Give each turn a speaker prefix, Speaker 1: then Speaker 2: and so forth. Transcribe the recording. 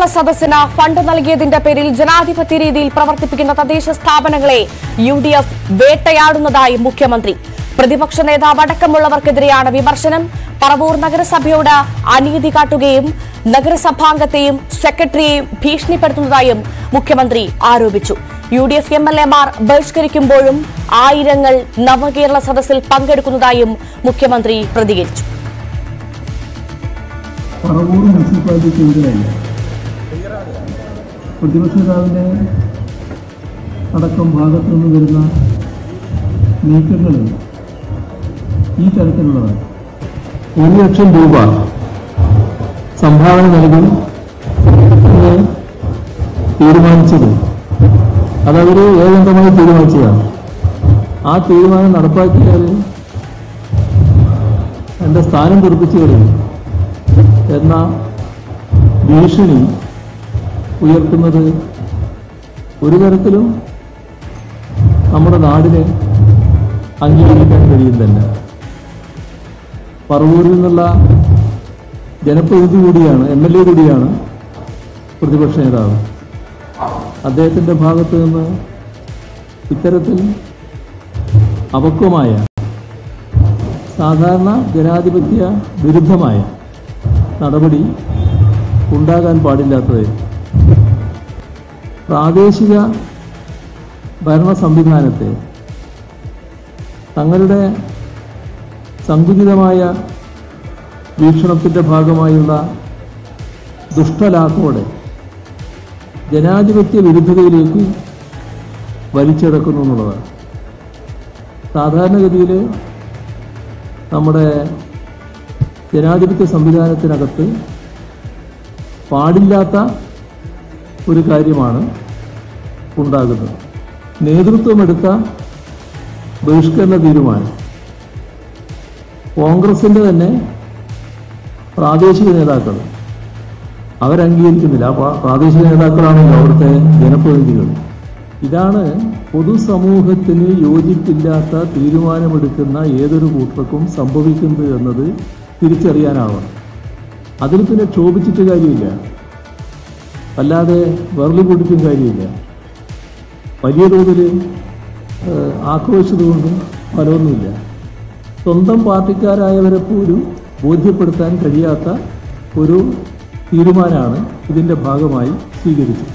Speaker 1: നവകേരള സദസ്സിന് ഫണ്ട് നൽകിയതിന്റെ പേരിൽ ജനാധിപത്യ രീതിയിൽ പ്രവർത്തിപ്പിക്കുന്ന തദ്ദേശ സ്ഥാപനങ്ങളെ യു ഡി എഫ് വേട്ടയാടുന്നതായി മുഖ്യമന്ത്രി. പ്രതിപക്ഷ നേതാവ് അടക്കമുള്ളവർക്കെതിരെയാണ് വിമർശനം. പറവൂർ നഗരസഭയോട് അനീതി കാട്ടുകയും നഗരസഭാംഗത്തെയും സെക്രട്ടറിയെയും ഭീഷണിപ്പെടുത്തുന്നതായും മുഖ്യമന്ത്രി ആരോപിച്ചു. U D F M L എമാർ ബഹിഷ്കരിക്കുമ്പോഴും ആയിരങ്ങൾ നവകേരള സദസ്സിൽ പങ്കെടുക്കുന്നതായും മുഖ്യമന്ത്രി പ്രതികരിച്ചു.
Speaker 2: പറവൂർ മുനിസിപ്പാലിറ്റിക്കെതിരെയല്ല പ്രതിപക്ഷ നേതാവിന്റെ അടക്കം ഭാഗത്തു നിന്ന് വരുന്ന നീക്കങ്ങൾ ഈ തരത്തിലുള്ളതാണ് ഒരു ലക്ഷം രൂപ സംഭാവന നൽകും തീരുമാനിച്ചത്. അതവർ ഏകന്തമായി തീരുമാനിച്ചതാണ്. ആ തീരുമാനം നടപ്പാക്കിയാൽ എന്റെ സ്ഥാനം തുറപ്പിച്ചു കഴിഞ്ഞു എന്ന ഭീഷണി ഉയർത്തുന്നത് ഒരു തരത്തിലും നമ്മുടെ നാടിനെ അംഗീകരിക്കാൻ കഴിയുന്നില്ല പറവൂരിൽ നിന്നുള്ള ജനപ്രതിനിധി കൂടിയാണ് എം എൽ എ കൂടിയാണ് പ്രതിപക്ഷ നേതാവ്. അദ്ദേഹത്തിന്റെ ഭാഗത്ത് നിന്ന് ഇത്തരത്തിൽ അപക്വമായ സാധാരണ ജനാധിപത്യ വിരുദ്ധമായ നടപടി ഉണ്ടാകാൻ പാടില്ലാത്തത് പ്രാദേശിക ഭരണ സംവിധാനത്തെ തങ്ങളുടെ സങ്കുചിതമായ വീക്ഷണത്തിന്റെ ഭാഗമായുള്ള ദുഷ്ടലാക്കോടെ ജനാധിപത്യ വിരുദ്ധതയിലേക്ക് വലിച്ചെടുക്കുന്നു എന്നുള്ളതാണ്. സാധാരണഗതിയിൽ നമ്മുടെ ജനാധിപത്യ സംവിധാനത്തിനകത്ത് പാടില്ലാത്ത ഒരു കാര്യമാണ് ഉണ്ടാകുന്നത്. നേതൃത്വമെടുത്ത ബഹിഷ്കരണ തീരുമാനം. കോൺഗ്രസിന്റെ തന്നെ പ്രാദേശിക നേതാക്കൾ. അവരംഗീകരിക്കുന്നില്ല. ആ പ്രാദേശിക നേതാക്കളാണല്ലോ അവിടുത്തെ ജനപ്രതിനിധികൾ. ഇതാണ് പൊതുസമൂഹത്തിന് യോജിപ്പില്ലാത്ത തീരുമാനമെടുക്കുന്ന ഏതൊരു കൂട്ടർക്കും സംഭവിക്കുന്നത് എന്നത് തിരിച്ചറിയാനാവണം അതിൽ പിന്നെ ക്ഷോഭിച്ചിട്ട് കാര്യമില്ല. അല്ലാതെ വെറലി പൊടിക്കും കാര്യമില്ല. വലിയ തോതിൽ ആക്രോശിച്ചതുകൊണ്ടും ഫലമൊന്നുമില്ല. സ്വന്തം പാർട്ടിക്കാരായവരെ പോലും ബോധ്യപ്പെടുത്താൻ കഴിയാത്ത ഒരു തീരുമാനമാണ് ഇതിന്റെ ഭാഗമായി സ്വീകരിച്ചത്.